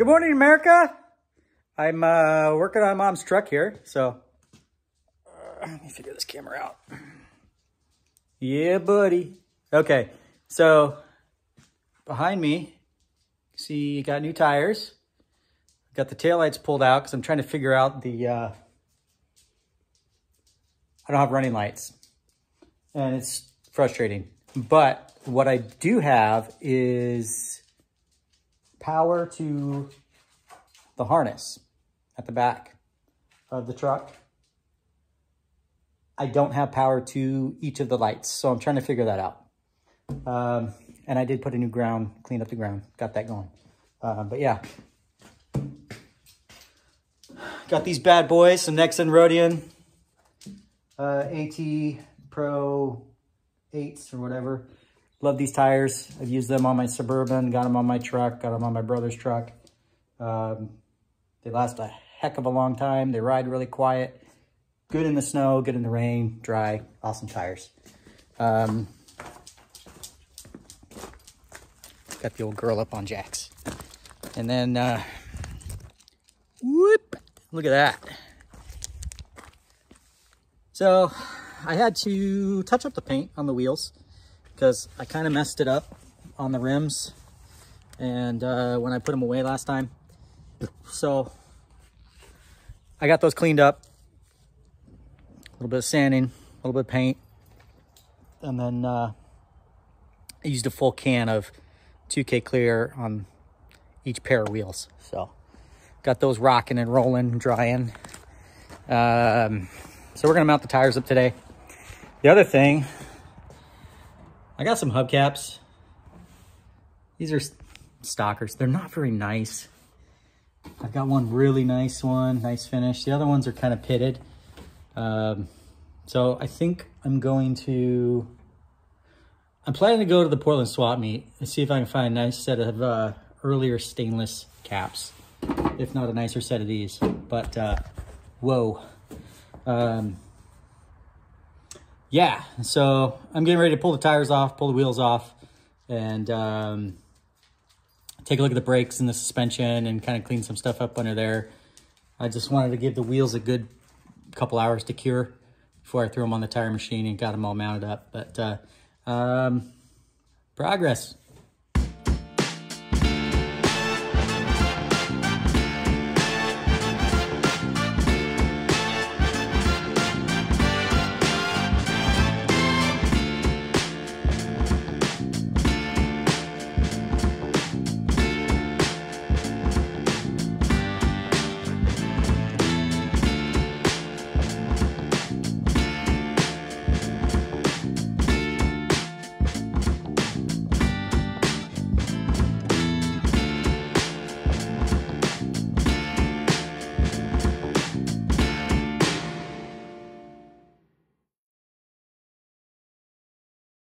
Good morning, America. I'm uh, working on mom's truck here, so uh, let me figure this camera out. Yeah, buddy. Okay, so behind me, see, you got new tires. Got the taillights pulled out because I'm trying to figure out the, uh, I don't have running lights. And it's frustrating. But what I do have is power to the harness at the back of the truck. I don't have power to each of the lights, so I'm trying to figure that out. Um, and I did put a new ground, cleaned up the ground, got that going. Uh, but yeah. Got these bad boys, some Nexen Roadian uh, AT Pro 8s or whatever. Love these tires. I've used them on my Suburban, got them on my truck, got them on my brother's truck. Um, they last a heck of a long time. They ride really quiet. Good in the snow, good in the rain, dry, awesome tires. Um, got the old girl up on jacks. And then, uh, whoop, look at that. So I had to touch up the paint on the wheels because I kind of messed it up on the rims and uh, when I put them away last time. So I got those cleaned up. A little bit of sanding, a little bit of paint. And then uh, I used a full can of 2K Clear on each pair of wheels. So got those rocking and rolling, drying. Um, so we're gonna mount the tires up today. The other thing, I got some hubcaps. These are stockers. They're not very nice. I've got one really nice one, nice finish. The other ones are kind of pitted. Um, so I think I'm going to, I'm planning to go to the Portland swap meet and see if I can find a nice set of uh, earlier stainless caps, if not a nicer set of these. But, uh, whoa. Um, yeah, so I'm getting ready to pull the tires off, pull the wheels off, and um, take a look at the brakes and the suspension and kind of clean some stuff up under there. I just wanted to give the wheels a good couple hours to cure before I threw them on the tire machine and got them all mounted up. But uh, um, progress.